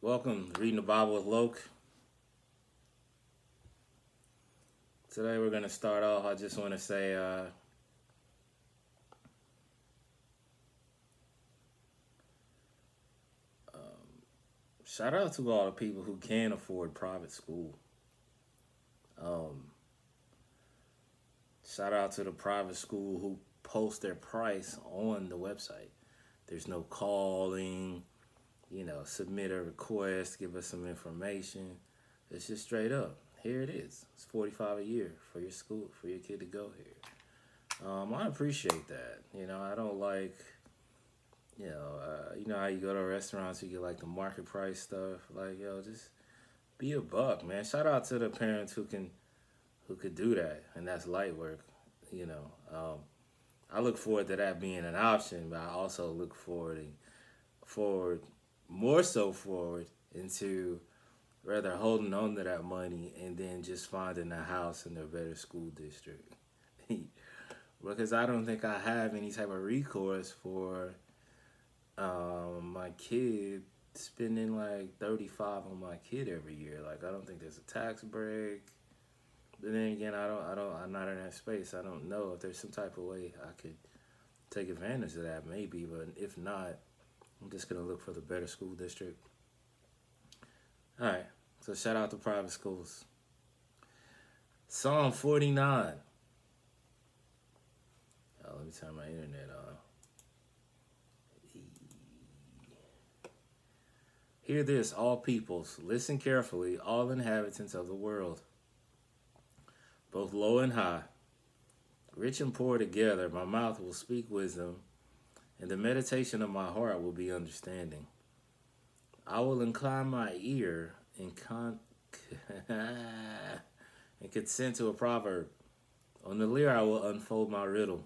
Welcome, reading the Bible with Loke. Today we're going to start off. I just want to say, uh, um, shout out to all the people who can afford private school. Um, shout out to the private school who post their price on the website. There's no calling you know, submit a request, give us some information. It's just straight up. Here it is. It's 45 a year for your school, for your kid to go here. Um, I appreciate that. You know, I don't like, you know, uh, you know how you go to restaurants, you get like the market price stuff. Like, yo, just be a buck, man. Shout out to the parents who can, who could do that, and that's light work. You know, um, I look forward to that being an option, but I also look forward forward more so forward into rather holding on to that money and then just finding a house in a better school district. because I don't think I have any type of recourse for um, my kid spending like 35 on my kid every year. Like I don't think there's a tax break. But then again, I don't, I don't, I'm not in that space. I don't know if there's some type of way I could take advantage of that, maybe. But if not, I'm just going to look for the better school district. All right. So shout out to private schools. Psalm 49. Oh, let me turn my internet on. Hear this, all peoples. Listen carefully, all inhabitants of the world, both low and high. Rich and poor together, my mouth will speak wisdom and the meditation of my heart will be understanding. I will incline my ear and con and consent to a proverb. On the lyre I will unfold my riddle.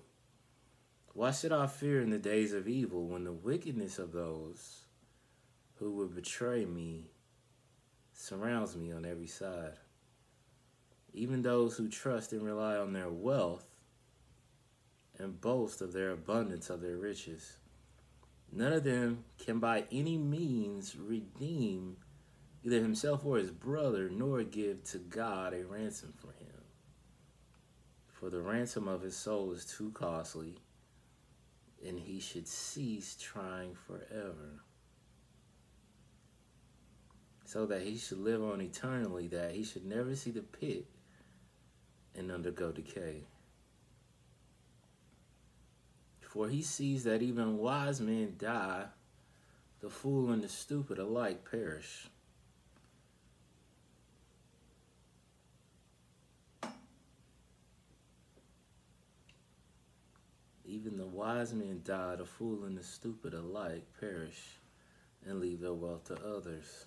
Why should I fear in the days of evil when the wickedness of those who would betray me surrounds me on every side? Even those who trust and rely on their wealth and boast of their abundance of their riches. None of them can by any means redeem either himself or his brother, nor give to God a ransom for him. For the ransom of his soul is too costly, and he should cease trying forever. So that he should live on eternally, that he should never see the pit and undergo decay. For he sees that even wise men die, the fool and the stupid alike perish. Even the wise men die, the fool and the stupid alike perish and leave their wealth to others.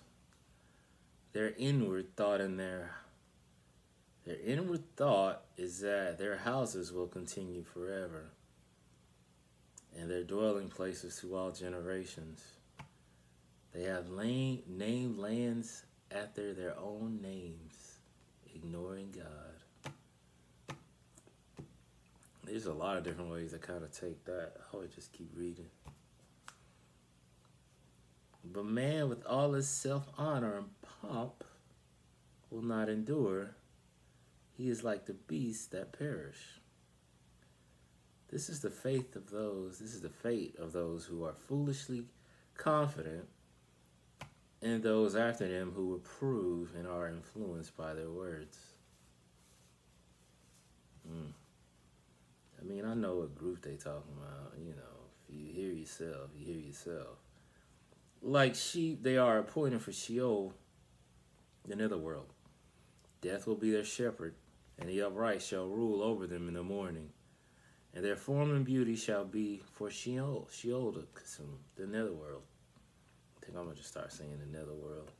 Their inward thought and their their inward thought is that their houses will continue forever and their dwelling places to all generations. They have lane, named lands after their own names, ignoring God. There's a lot of different ways to kind of take that. I would just keep reading. But man, with all his self honor and pomp, will not endure. He is like the beasts that perish. This is the faith of those, this is the fate of those who are foolishly confident and those after them who approve and are influenced by their words. Mm. I mean, I know what group they talking about. You know, if you hear yourself, you hear yourself. Like sheep, they are appointed for Sheol, the netherworld. Death will be their shepherd, and the upright shall rule over them in the morning and their form and beauty shall be for Sheol, Sheol to consume, the netherworld. I think I'm going to just start saying the netherworld.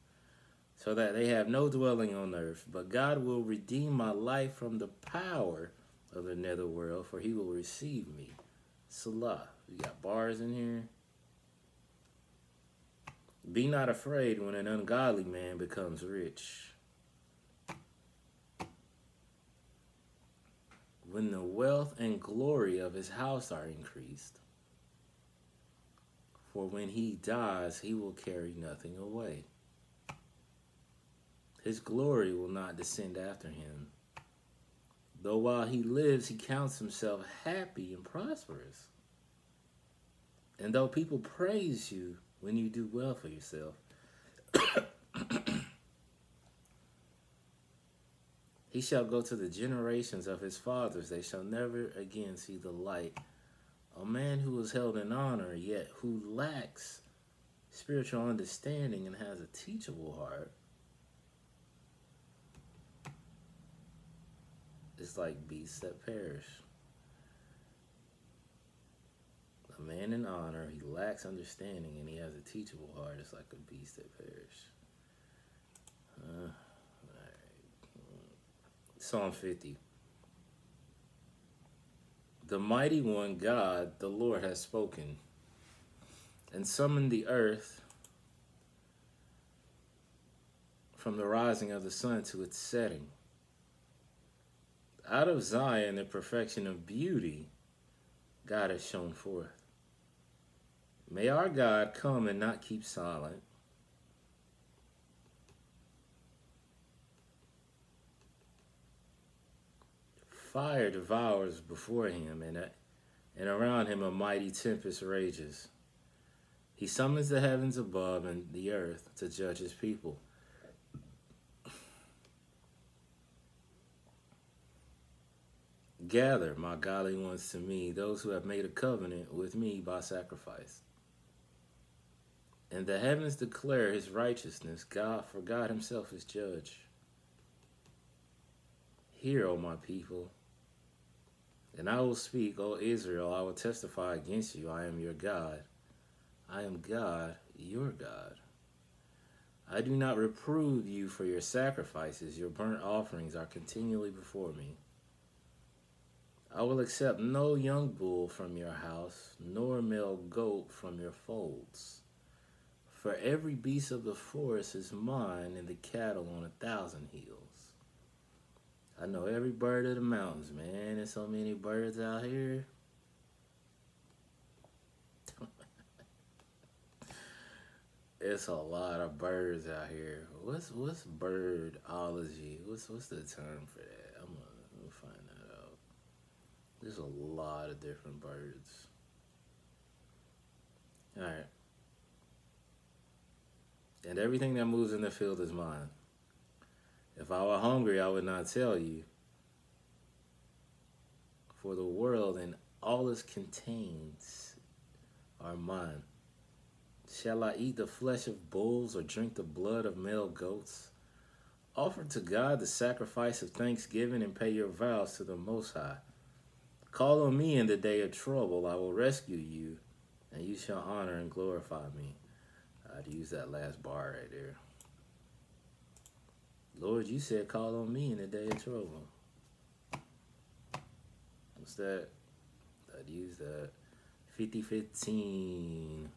So that they have no dwelling on earth, but God will redeem my life from the power of the netherworld, for he will receive me. Selah. We got bars in here. Be not afraid when an ungodly man becomes rich when the wealth and glory of his house are increased. For when he dies, he will carry nothing away. his glory will not descend after him. Though while he lives, he counts himself happy and prosperous. And though people praise you when you do well for yourself, he shall go to the generations of his fathers. They shall never again see the light. A man who is held in honor, yet who lacks spiritual understanding and has a teachable heart is like beasts that perish. A man in honor, he lacks understanding and he has a teachable heart. It's like a beast that perish. Uh, Psalm 50. The mighty one, God, the Lord, has spoken and summoned the earth from the rising of the sun to its setting. Out of Zion, the perfection of beauty, God has shown forth. May our God come and not keep silent. Fire devours before him, and, uh, and around him a mighty tempest rages. He summons the heavens above and the earth to judge his people. Gather, my godly ones, to me, those who have made a covenant with me by sacrifice. And the heavens declare his righteousness, God, for God himself is judge. Hear, O my people, and I will speak, O Israel, I will testify against you, I am your God. I am God, your God. I do not reprove you for your sacrifices, your burnt offerings are continually before me. I will accept no young bull from your house, nor male goat from your folds. For every beast of the forest is mine, and the cattle on a thousand hills. I know every bird of the mountains, man. There's so many birds out here. it's a lot of birds out here. What's what's birdology? What's what's the term for that? I'm gonna, I'm gonna find that out. There's a lot of different birds. All right. And everything that moves in the field is mine. If I were hungry, I would not tell you. For the world and all it contains are mine. Shall I eat the flesh of bulls or drink the blood of male goats? Offer to God the sacrifice of thanksgiving and pay your vows to the Most High. Call on me in the day of trouble. I will rescue you, and you shall honor and glorify me. I'd use that last bar right there. Lord, you said call on me in the day of trouble. What's that? I'd use that. 5015.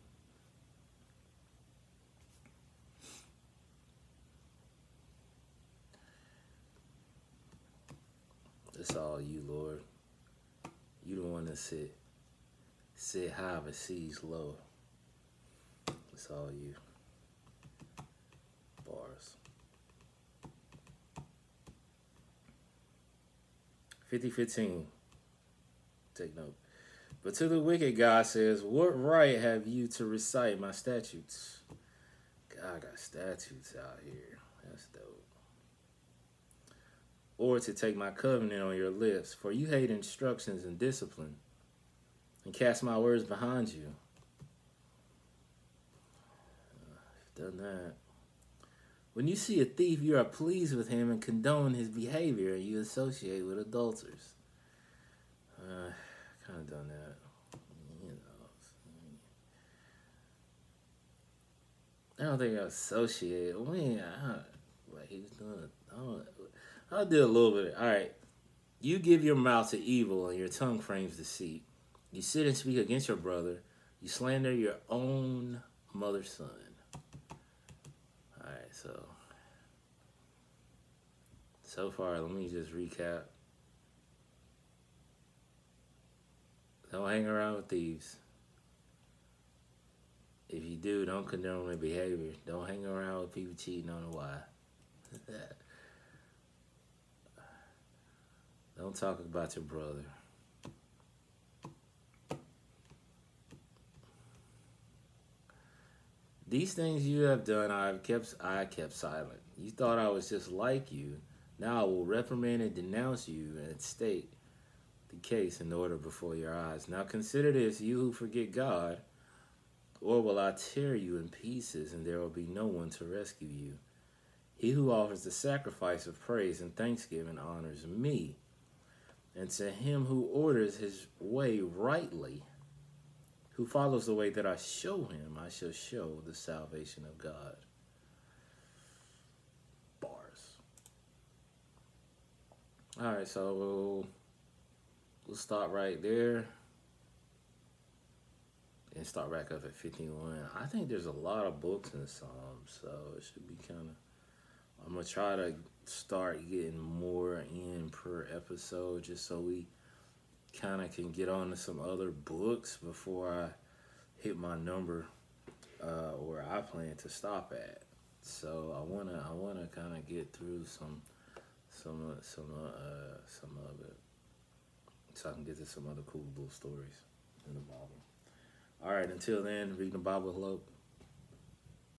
It's all you, Lord. You the one that sit sit high but sees low. It's all you. Bars. 5015. Take note. But to the wicked, God says, What right have you to recite my statutes? God got statutes out here. That's dope. Or to take my covenant on your lips, for you hate instructions and discipline, and cast my words behind you. Uh, done that. When you see a thief, you are pleased with him and condone his behavior, and you associate with adulterers. Uh, kind of done that. You know. I don't think I associate. I mean, I, like he was doing. I don't, I'll do a little bit. All right. You give your mouth to evil, and your tongue frames deceit. You sit and speak against your brother. You slander your own mother's son. All right, so so far, let me just recap. Don't hang around with thieves. If you do, don't condone their behavior. Don't hang around with people cheating on the wife. Don't talk about your brother. These things you have done, I have kept I kept silent. You thought I was just like you. Now I will reprimand and denounce you and state the case in order before your eyes. Now consider this, you who forget God, or will I tear you in pieces, and there will be no one to rescue you. He who offers the sacrifice of praise and thanksgiving honors me. And to him who orders his way rightly, who follows the way that I show him, I shall show the salvation of God. Bars. All right, so we'll, start right there and start back up at 51. I think there's a lot of books in the Psalms, so it should be kind of. I'm gonna try to start getting more in per episode, just so we kind of can get on to some other books before I hit my number uh, where I plan to stop at. So I wanna I wanna kind of get through some some some uh, some of it, so I can get to some other cool little stories in the Bible. All right, until then, reading the Bible, hello.